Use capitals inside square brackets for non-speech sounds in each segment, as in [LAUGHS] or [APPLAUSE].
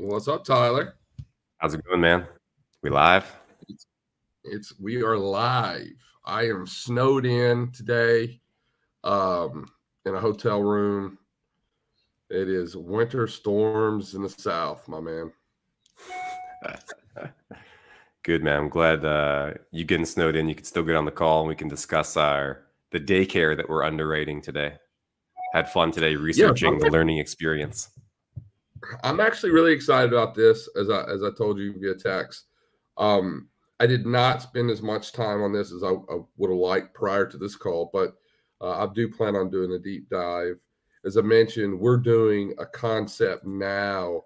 What's up, Tyler? How's it going, man? We live? It's, it's we are live. I am snowed in today, um, in a hotel room. It is winter storms in the south, my man. [LAUGHS] Good man. I'm glad uh, you getting snowed in. You can still get on the call and we can discuss our the daycare that we're underwriting today. Had fun today researching yeah, the learning experience. I'm actually really excited about this, as I as I told you via text. Um, I did not spend as much time on this as I, I would have liked prior to this call, but uh, I do plan on doing a deep dive. As I mentioned, we're doing a concept now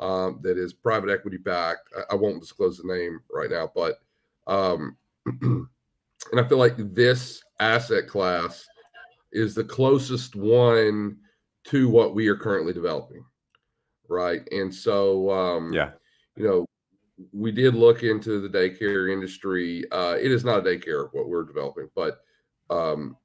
um, that is private equity backed. I, I, won't disclose the name right now, but um, [CLEARS THROAT] and I feel like this asset class is the closest one to what we are currently developing, right? And so, um, yeah, you know, we did look into the daycare industry. Uh, it is not a daycare what we're developing, but um,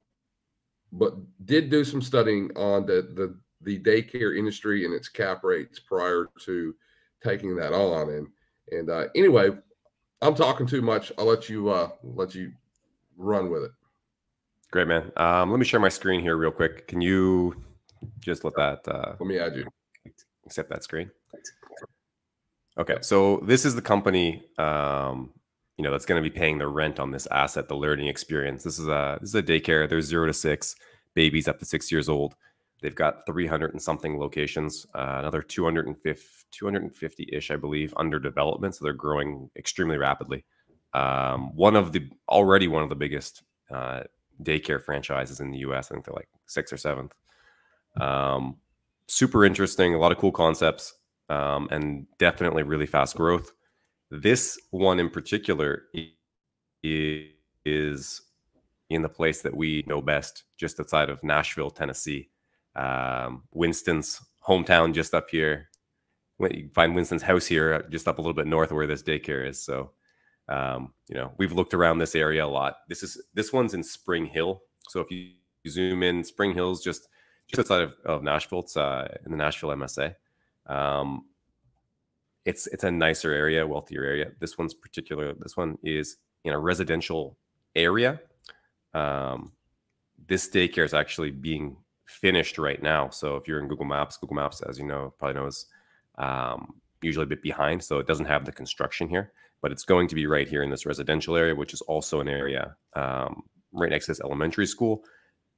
but did do some studying on the the the daycare industry and its cap rates prior to taking that on. And and uh, anyway, I'm talking too much. I'll let you uh, let you run with it. Great, man. Um, let me share my screen here real quick. Can you just let that? Uh, let me add you. Accept that screen. Okay, so this is the company, um, you know, that's going to be paying the rent on this asset, the learning experience. This is a this is a daycare. There's zero to six babies up to six years old. They've got 300 and something locations, uh, another 250 ish, I believe, under development. So they're growing extremely rapidly. Um, one of the already one of the biggest uh, daycare franchises in the US. I think they're like sixth or seventh. Um, super interesting, a lot of cool concepts, um, and definitely really fast growth. This one in particular is in the place that we know best, just outside of Nashville, Tennessee um, Winston's hometown just up here. You find Winston's house here, uh, just up a little bit north where this daycare is. So, um, you know, we've looked around this area a lot. This is this one's in Spring Hill. So if you, you zoom in, Spring Hill's just just outside of, of Nashville. It's uh, in the Nashville MSA. Um, it's it's a nicer area, wealthier area. This one's particular. This one is in a residential area. Um, this daycare is actually being finished right now. So if you're in Google Maps, Google Maps, as you know, probably knows, um, usually a bit behind. So it doesn't have the construction here, but it's going to be right here in this residential area, which is also an area um, right next to this elementary school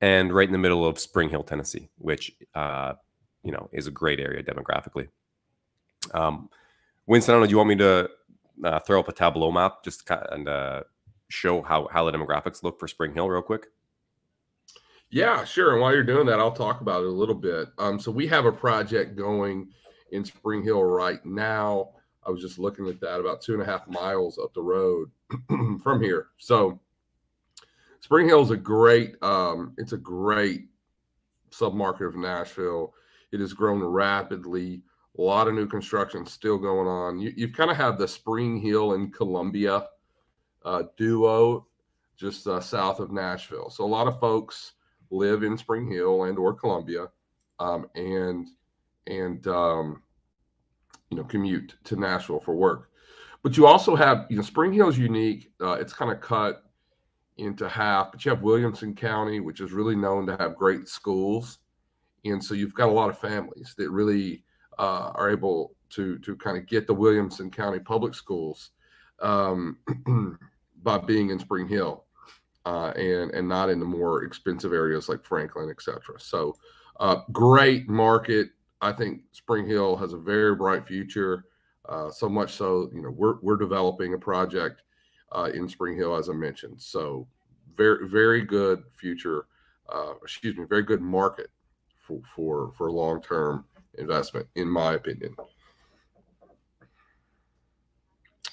and right in the middle of Spring Hill, Tennessee, which, uh, you know, is a great area demographically. Um, Winston, I don't know, do you want me to uh, throw up a Tableau map just and uh, show how, how the demographics look for Spring Hill real quick? Yeah, sure. And while you're doing that, I'll talk about it a little bit. Um, so we have a project going in Spring Hill right now. I was just looking at that about two and a half miles up the road [CLEARS THROAT] from here. So Spring Hill is a great, um, it's a great submarket of Nashville. It has grown rapidly. A lot of new construction still going on. You, you kind of have the Spring Hill and Columbia uh, duo just uh, south of Nashville. So a lot of folks live in Spring Hill and or Columbia, um, and and um, you know commute to Nashville for work. But you also have you know Spring Hill is unique. Uh, it's kind of cut into half, but you have Williamson County, which is really known to have great schools, and so you've got a lot of families that really uh, are able to to kind of get the Williamson County public schools um, [CLEARS THROAT] by being in Spring Hill uh, and and not in the more expensive areas like Franklin, etc. So, uh, great market. I think Spring Hill has a very bright future. Uh, so much so, you know, we're we're developing a project uh, in Spring Hill, as I mentioned. So, very very good future. Uh, excuse me, very good market for for for long term investment, in my opinion.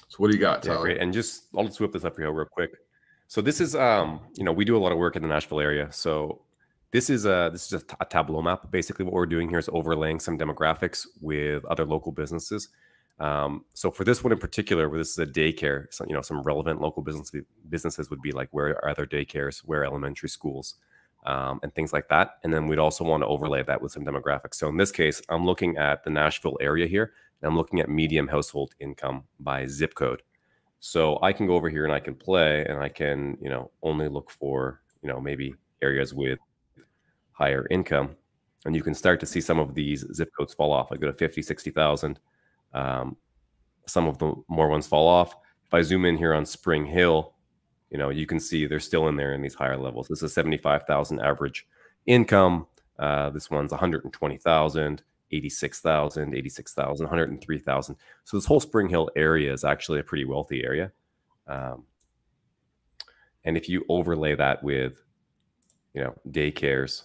So, what do you got, Tyler? Yeah, great. And just I'll just whip this up here real quick. So this is, um, you know, we do a lot of work in the Nashville area. So this is a this is a Tableau map. Basically, what we're doing here is overlaying some demographics with other local businesses. Um, so for this one in particular, where this is a daycare, you know, some relevant local business businesses would be like where are other daycares, where elementary schools, um, and things like that. And then we'd also want to overlay that with some demographics. So in this case, I'm looking at the Nashville area here, and I'm looking at medium household income by zip code. So I can go over here and I can play and I can, you know, only look for, you know, maybe areas with higher income. And you can start to see some of these zip codes fall off. I go to 50, 60,000. Um, some of the more ones fall off. If I zoom in here on Spring Hill, you know, you can see they're still in there in these higher levels. This is 75,000 average income. Uh, this one's 120,000, 86,000, 86,000, 103,000. So this whole Spring Hill area is actually a pretty wealthy area. Um, and if you overlay that with, you know, daycares,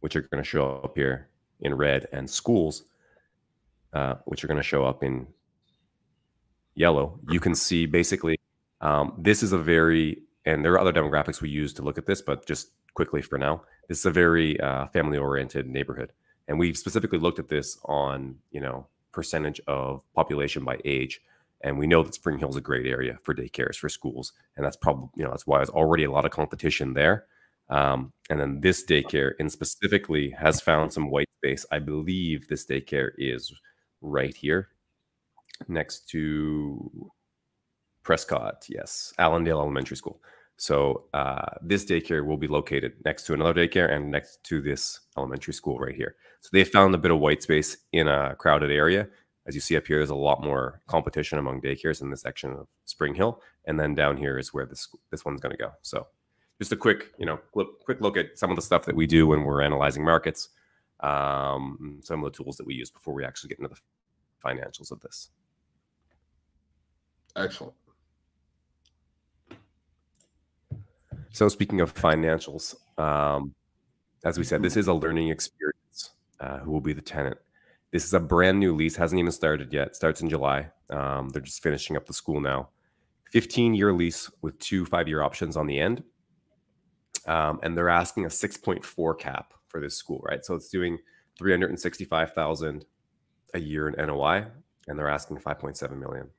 which are going to show up here in red, and schools, uh, which are going to show up in yellow, you can see basically um, this is a very, and there are other demographics we use to look at this, but just quickly for now, this is a very uh, family oriented neighborhood. And we've specifically looked at this on, you know, percentage of population by age. And we know that Spring Hill is a great area for daycares, for schools. And that's probably, you know, that's why there's already a lot of competition there. Um, and then this daycare in specifically has found some white space. I believe this daycare is right here next to Prescott. Yes, Allendale Elementary School. So uh, this daycare will be located next to another daycare and next to this elementary school right here. So they found a bit of white space in a crowded area. As you see up here, there's a lot more competition among daycares in this section of Spring Hill, and then down here is where this this one's going to go. So just a quick, you know, quick look at some of the stuff that we do when we're analyzing markets, um, some of the tools that we use before we actually get into the financials of this. Excellent. So speaking of financials, um, as we said, this is a learning experience. Uh, who will be the tenant? This is a brand new lease, hasn't even started yet. Starts in July. Um, they're just finishing up the school now. 15 year lease with two five year options on the end. Um, and they're asking a 6.4 cap for this school, right? So it's doing 365,000 a year in NOI, and they're asking 5.7 million.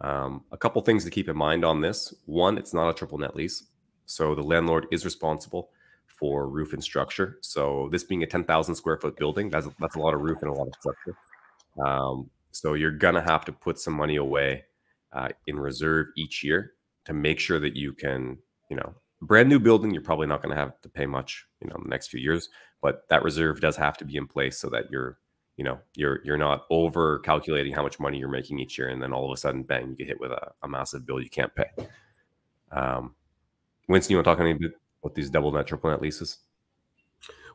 Um, a couple things to keep in mind on this. One, it's not a triple net lease. So the landlord is responsible for roof and structure. So this being a 10,000 square foot building, that's, that's a lot of roof and a lot of structure. Um, so you're gonna have to put some money away uh, in reserve each year to make sure that you can, you know, brand new building, you're probably not gonna have to pay much, you know, in the next few years. But that reserve does have to be in place so that you're, you know, you're you're not over calculating how much money you're making each year, and then all of a sudden, bang, you get hit with a, a massive bill you can't pay. Um, Winston, you want to talk any bit about these double net, triple net leases?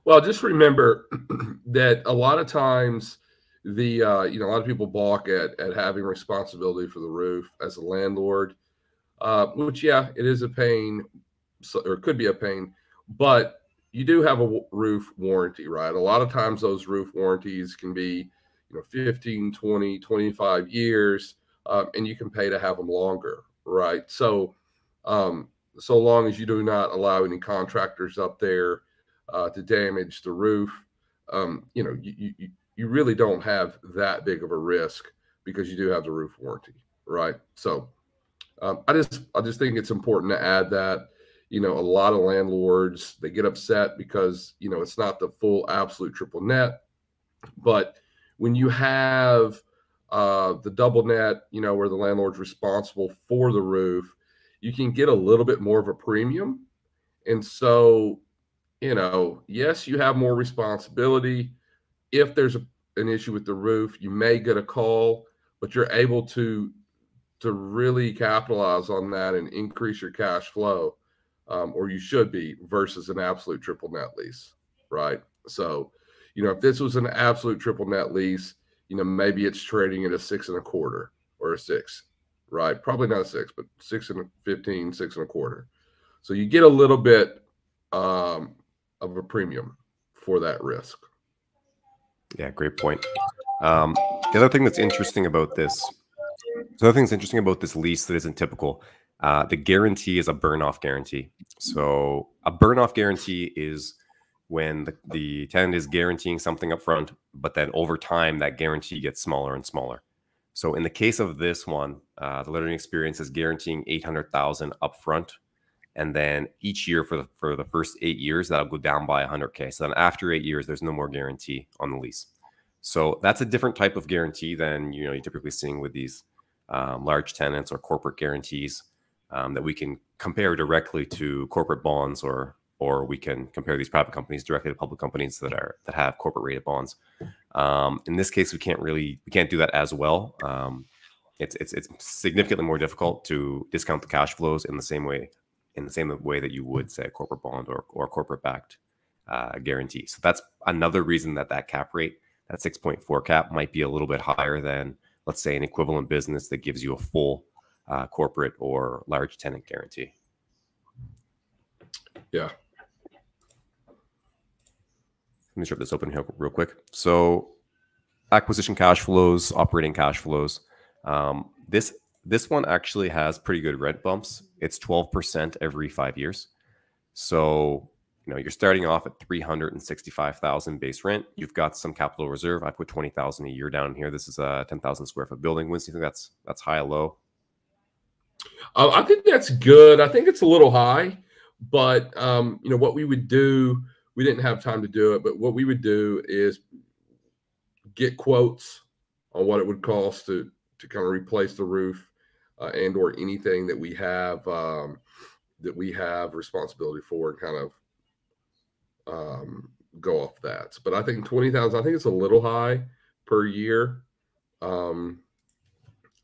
Well, just remember [CLEARS THROAT] that a lot of times the uh, you know a lot of people balk at at having responsibility for the roof as a landlord, uh, which yeah, it is a pain, so, or it could be a pain, but you do have a roof warranty, right? A lot of times those roof warranties can be you know 15, 20, 25 years, uh, and you can pay to have them longer, right? So um, so long as you do not allow any contractors up there uh, to damage the roof. Um, you know, you, you, you really don't have that big of a risk because you do have the roof warranty, right? So um, I just I just think it's important to add that. You know, a lot of landlords they get upset because you know it's not the full absolute triple net, but when you have uh, the double net, you know, where the landlord's responsible for the roof, you can get a little bit more of a premium. And so, you know, yes, you have more responsibility. If there's a, an issue with the roof, you may get a call, but you're able to to really capitalize on that and increase your cash flow, um, or you should be, versus an absolute triple net lease, right? So, you know, if this was an absolute triple net lease, you know, maybe it's trading at a six and a quarter or a six right? Probably not a six, but six and a 15, six and a quarter. So you get a little bit um, of a premium for that risk. Yeah, great point. Um, the other thing that's interesting about this, the other thing that's interesting about this lease that isn't typical, uh, the guarantee is a burn off guarantee. So a burn off guarantee is when the, the tenant is guaranteeing something up front, but then over time that guarantee gets smaller and smaller. So in the case of this one, uh, the learning experience is guaranteeing 800,000 upfront. And then each year for the, for the first eight years, that'll go down by 100K. So then after eight years, there's no more guarantee on the lease. So that's a different type of guarantee than you know you're typically seeing with these um, large tenants or corporate guarantees um, that we can compare directly to corporate bonds or or we can compare these private companies directly to public companies that are that have corporate rated bonds. Um, in this case, we can't really we can't do that as well. Um, it's it's it's significantly more difficult to discount the cash flows in the same way in the same way that you would say a corporate bond or or corporate backed uh, guarantee. So that's another reason that that cap rate, that 6.4 cap, might be a little bit higher than let's say an equivalent business that gives you a full uh, corporate or large tenant guarantee. Yeah. Let me strip this open here real quick. So, acquisition cash flows, operating cash flows. Um, this this one actually has pretty good rent bumps. It's twelve percent every five years. So you know you're starting off at 365,000 base rent. You've got some capital reserve. I put 20,000 a year down here. This is a 10,000 square foot building. Winston, you think that's that's high or low? Uh, I think that's good. I think it's a little high, but um, you know what we would do. We didn't have time to do it, but what we would do is get quotes on what it would cost to to kind of replace the roof uh, and or anything that we have um, that we have responsibility for, and kind of um, go off that. But I think twenty thousand. I think it's a little high per year. Um,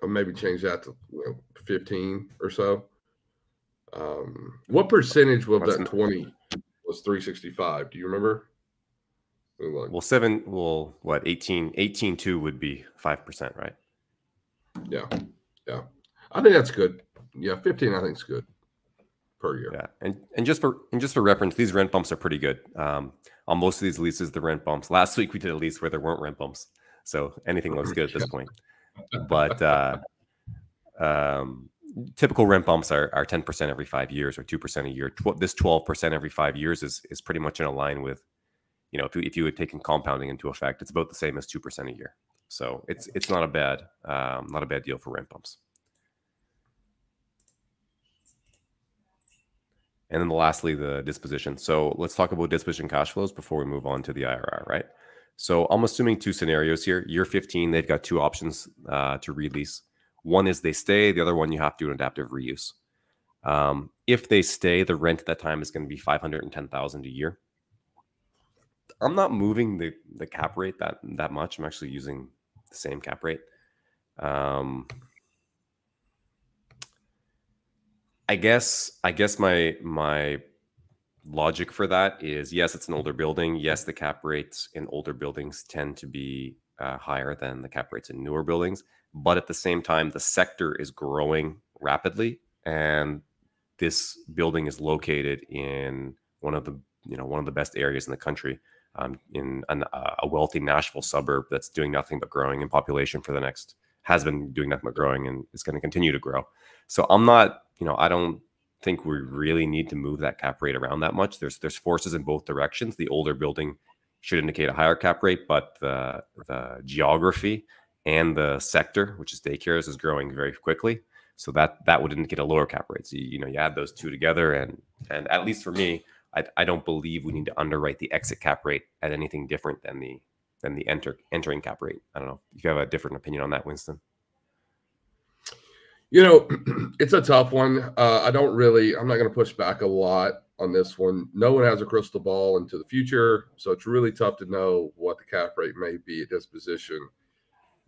I'll maybe change that to you know, fifteen or so. Um, what percentage of that twenty was three sixty five? Do you remember? Well, seven. Well, what 18, 18 two would be five percent, right? Yeah, yeah. I think that's good. Yeah, fifteen. I think is good per year. Yeah, and and just for and just for reference, these rent bumps are pretty good. Um, on most of these leases, the rent bumps. Last week we did a lease where there weren't rent bumps, so anything looks good at this [LAUGHS] point. But uh, um, typical rent bumps are are ten percent every five years or two percent a year. Tw- this twelve percent every five years is is pretty much in line with, you know, if you, if you had taken compounding into effect, it's about the same as two percent a year. So it's it's not a bad um, not a bad deal for rent bumps. And then lastly, the disposition. So let's talk about disposition cash flows before we move on to the IRR, right? So I'm assuming two scenarios here. Year 15, they've got two options uh, to release. One is they stay. The other one, you have to do an adaptive reuse. Um, if they stay, the rent at that time is going to be 510,000 a year. I'm not moving the, the cap rate that, that much. I'm actually using the same cap rate. Um, I guess I guess my my logic for that is yes, it's an older building. Yes, the cap rates in older buildings tend to be uh, higher than the cap rates in newer buildings. But at the same time, the sector is growing rapidly, and this building is located in one of the you know one of the best areas in the country, um, in an, uh, a wealthy Nashville suburb that's doing nothing but growing in population for the next has been doing nothing but growing and is going to continue to grow. So I'm not you know, I don't think we really need to move that cap rate around that much. There's there's forces in both directions. The older building should indicate a higher cap rate, but the the geography and the sector, which is daycares, is growing very quickly. So that that would indicate a lower cap rate. So you, you know you add those two together, and and at least for me, I, I don't believe we need to underwrite the exit cap rate at anything different than the than the enter entering cap rate. I don't know if you have a different opinion on that, Winston. You know, [CLEARS THROAT] it's a tough one. Uh, I don't really, I'm not going to push back a lot on this one. No one has a crystal ball into the future. So it's really tough to know what the cap rate may be at this position,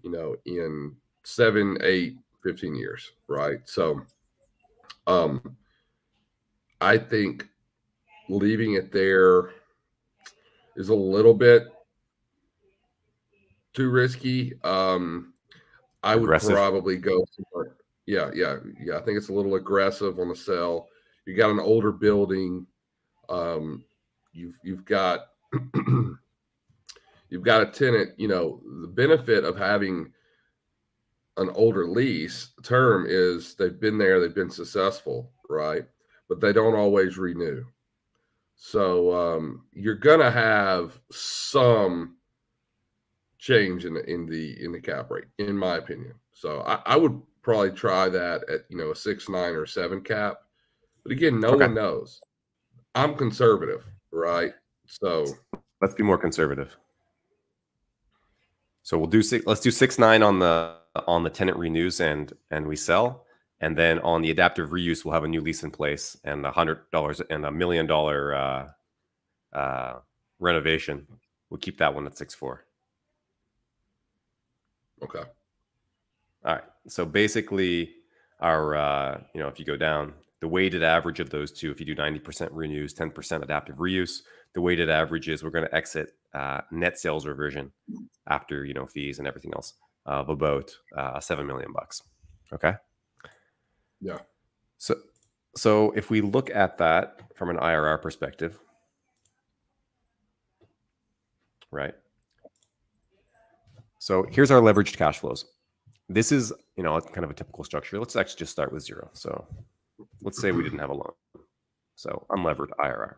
you know, in seven, eight, 15 years, right? So um, I think leaving it there is a little bit too risky. Um, I would Aggressive. probably go for yeah, yeah, yeah. I think it's a little aggressive on the sell. You got an older building. Um, you've you've got [CLEARS THROAT] you've got a tenant. You know, the benefit of having an older lease term is they've been there, they've been successful, right? But they don't always renew. So um, you're gonna have some change in the in the in the cap rate, in my opinion. So I, I would probably try that at you know a six, nine, or seven cap. But again, no okay. one knows. I'm conservative, right? So let's be more conservative. So we'll do six, let's do six nine on the on the tenant renews and and we sell, and then on the adaptive reuse we'll have a new lease in place and a hundred dollars and a million dollar uh, uh, renovation. We'll keep that one at six four. Okay. All right. So basically, our uh, you know if you go down the weighted average of those two, if you do ninety percent renews, ten percent adaptive reuse, the weighted average is we're going to exit uh, net sales reversion after you know fees and everything else of about uh, seven million bucks. Okay. Yeah. So so if we look at that from an IRR perspective, right? So here's our leveraged cash flows. This is, you know, kind of a typical structure. Let's actually just start with zero. So let's say we didn't have a loan. So unlevered IRR,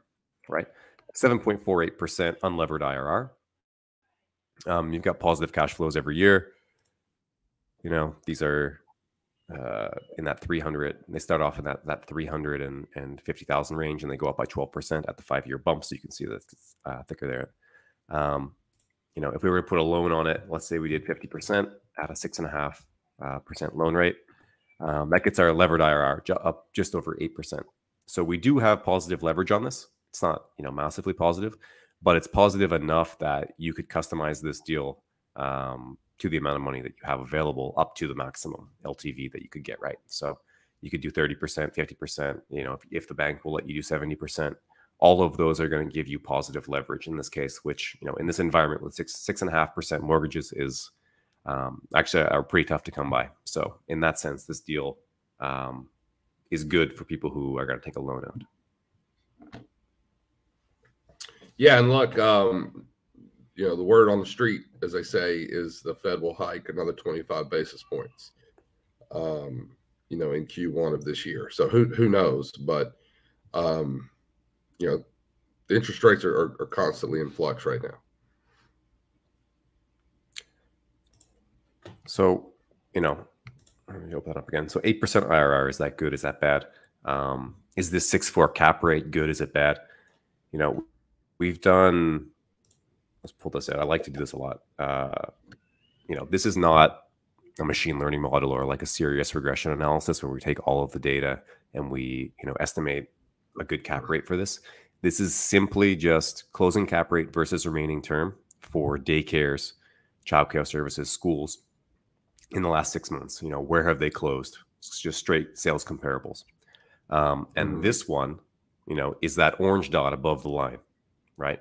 right? 7.48% unlevered IRR. Um, you've got positive cash flows every year. You know, these are uh, in that 300. They start off in that that 350,000 range, and they go up by 12% at the five year bump. So you can see that it's uh, thicker there. Um, you know, if we were to put a loan on it, let's say we did 50% at a six and a half uh, percent loan rate, um, that gets our levered IRR up just over eight percent. So we do have positive leverage on this. It's not you know massively positive, but it's positive enough that you could customize this deal um, to the amount of money that you have available up to the maximum LTV that you could get right. So you could do 30%, 50%, you know, if, if the bank will let you do 70%, all of those are going to give you positive leverage in this case, which, you know, in this environment with six, six and a half percent mortgages is um, actually are pretty tough to come by. So in that sense, this deal um, is good for people who are going to take a loan out. Yeah, and look, um, you know, the word on the street, as they say, is the Fed will hike another 25 basis points. Um, you know, in Q1 of this year. So who who knows? But um, you know, the interest rates are, are, are constantly in flux right now. So, you know, let me open that up again. So, eight percent IRR is that good? Is that bad? Um, is this six four cap rate good? Is it bad? You know, we've done. Let's pull this out. I like to do this a lot. Uh, you know, this is not a machine learning model or like a serious regression analysis where we take all of the data and we, you know, estimate a good cap rate for this. This is simply just closing cap rate versus remaining term for daycares, childcare services, schools in the last six months. You know, where have they closed? It's just straight sales comparables. Um, and mm-hmm. this one, you know, is that orange dot above the line, right?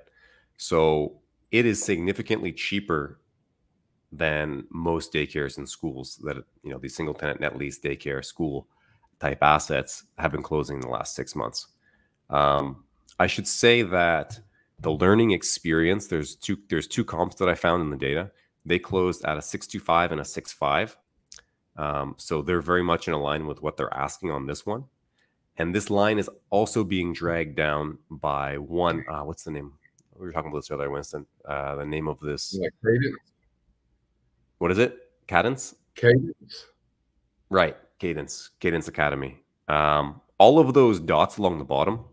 So it is significantly cheaper than most daycares and schools that you know these single tenant net lease daycare school type assets have been closing in the last six months. Um, I should say that the learning experience there's two there's two comps that I found in the data. They closed at a 625 and a 65. Um, so they're very much in line with what they're asking on this one. And this line is also being dragged down by one. Uh, what's the name? We were talking about this earlier, Winston. Uh, the name of this. Yeah, cadence. What is it? Cadence. Cadence. Right. Cadence. Cadence Academy. Um, all of those dots along the bottom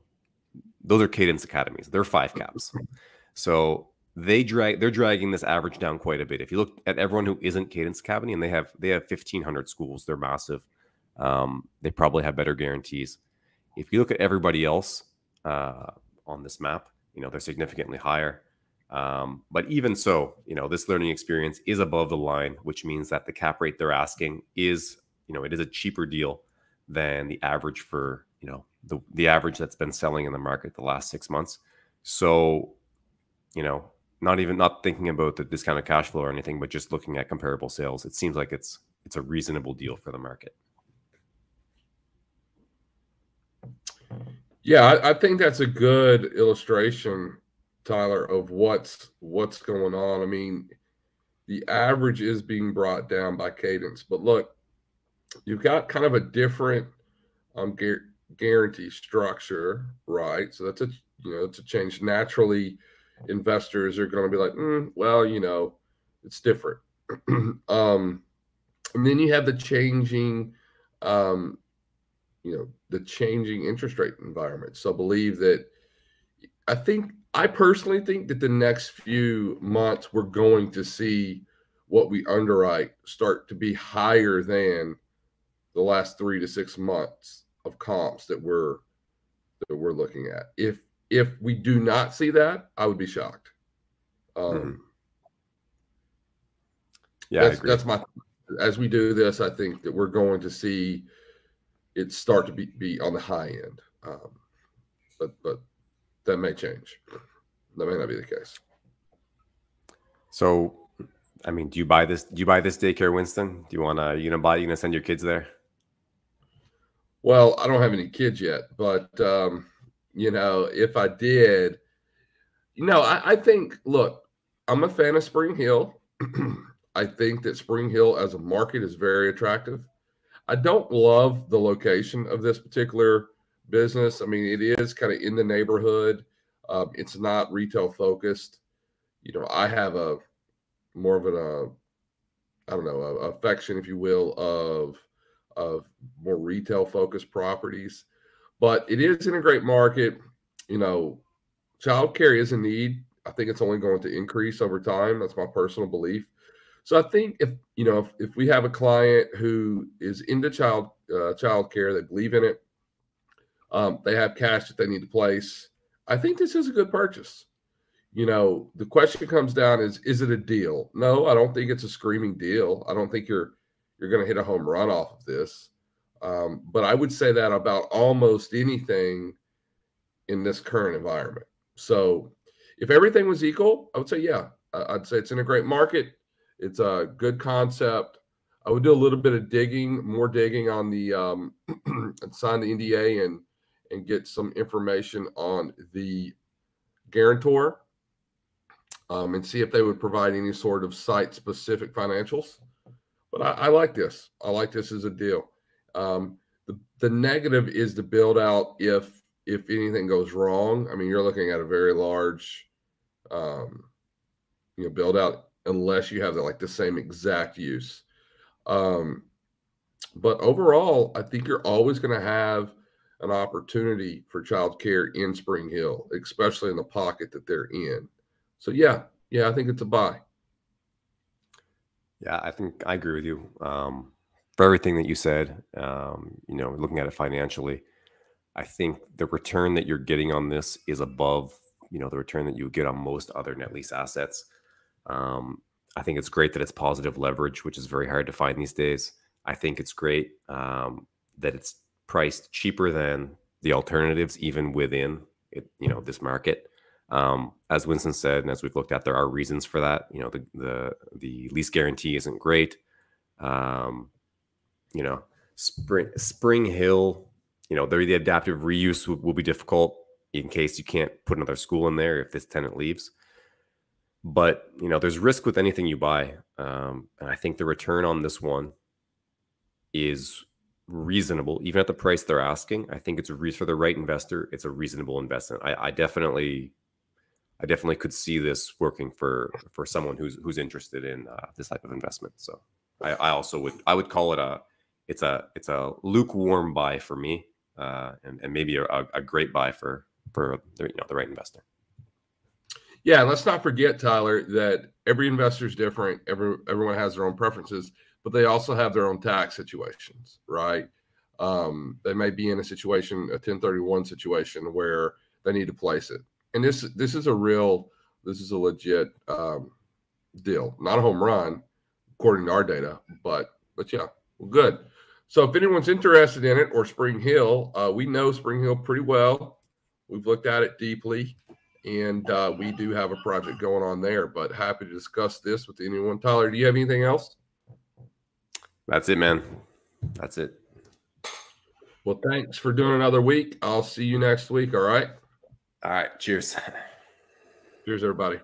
those are cadence academies. They're five caps. So they drag they're dragging this average down quite a bit. If you look at everyone who isn't Cadence Academy and they have they have 1500 schools, they're massive. Um, they probably have better guarantees. If you look at everybody else uh, on this map, you know they're significantly higher. Um, but even so, you know this learning experience is above the line, which means that the cap rate they're asking is you know it is a cheaper deal than the average for you know the the average that's been selling in the market the last six months. So, you know, not even not thinking about the discounted cash flow or anything, but just looking at comparable sales, it seems like it's it's a reasonable deal for the market. Yeah, I, I think that's a good illustration, Tyler, of what's what's going on. I mean, the average is being brought down by cadence, but look, you've got kind of a different um, guarantee structure, right? So that's a you know it's a change. Naturally, investors are going to be like, mm, well, you know, it's different. [CLEARS THROAT] um, and then you have the changing, um, you know, the changing interest rate environment. So believe that. I think I personally think that the next few months we're going to see what we underwrite start to be higher than the last three to six months of comps that we're that we're looking at. If if we do not see that, I would be shocked. Um, mm-hmm. Yeah, that's, that's my. As we do this, I think that we're going to see it start to be, be on the high end, um, but but that may change. That may not be the case. So, I mean, do you buy this? Do you buy this daycare, Winston? Do you want to? You gonna buy? You gonna send your kids there? Well, I don't have any kids yet, but um, you know, if I did, you know, I, I think. Look, I'm a fan of Spring Hill. [CLEARS THROAT] I think that Spring Hill as a market is very attractive. I don't love the location of this particular business. I mean, it is kind of in the neighborhood. Um, it's not retail focused. You know, I have a more of an, uh, I don't know, a, affection, if you will, of of more retail focused properties. But it is in a great market. You know, childcare is a need. I think it's only going to increase over time. That's my personal belief. So I think if you know if, if we have a client who is into child uh, child care, they believe in it, um, they have cash that they need to place. I think this is a good purchase. You know, the question comes down is is it a deal? No, I don't think it's a screaming deal. I don't think you're you're going to hit a home run off of this. Um, but I would say that about almost anything in this current environment. So if everything was equal, I would say yeah. I'd say it's in a great market it's a good concept. I would do a little bit of digging, more digging on the um, [CLEARS THROAT] sign the NDA and and get some information on the guarantor um, and see if they would provide any sort of site specific financials. But I, I, like this. I like this as a deal. Um, the the negative is the build out if if anything goes wrong. I mean, you're looking at a very large, um, you know, build out unless you have the, like the same exact use. Um, but overall, I think you're always going to have an opportunity for childcare in Spring Hill, especially in the pocket that they're in. So yeah, yeah, I think it's a buy. Yeah, I think I agree with you. Um, for everything that you said, um, you know, looking at it financially, I think the return that you're getting on this is above, you know, the return that you get on most other net lease assets. Um, I think it's great that it's positive leverage, which is very hard to find these days. I think it's great um, that it's priced cheaper than the alternatives, even within it, you know, this market. Um, as Winston said, and as we've looked at, there are reasons for that. You know, the the the lease guarantee isn't great. Um, you know, Spring Spring Hill, you know, the, the adaptive reuse will, will be difficult in case you can't put another school in there if this tenant leaves. But you know there's risk with anything you buy um, and i think the return on this one is reasonable even at the price they're asking. I think it's a re- for the right investor it's a reasonable investment. I, I, definitely i definitely could see this working for for someone who's who's interested in uh, this type of investment. So I, I also would i would call it a it's a it's a lukewarm buy for me uh, and, and maybe a, a great buy for for the, you know the right investor yeah, let's not forget, Tyler, that every investor is different. Every everyone has their own preferences, but they also have their own tax situations, right? Um, they may be in a situation, a 1031 situation, where they need to place it. And this this is a real, this is a legit um, deal, not a home run, according to our data, but but yeah, well, good. So if anyone's interested in it or Spring Hill, uh, we know Spring Hill pretty well. We've looked at it deeply and uh, we do have a project going on there. But happy to discuss this with anyone. Tyler, do you have anything else? That's it, man. That's it. Well, thanks for doing another week. I'll see you next week. All right. All right. Cheers. [LAUGHS] Cheers, everybody.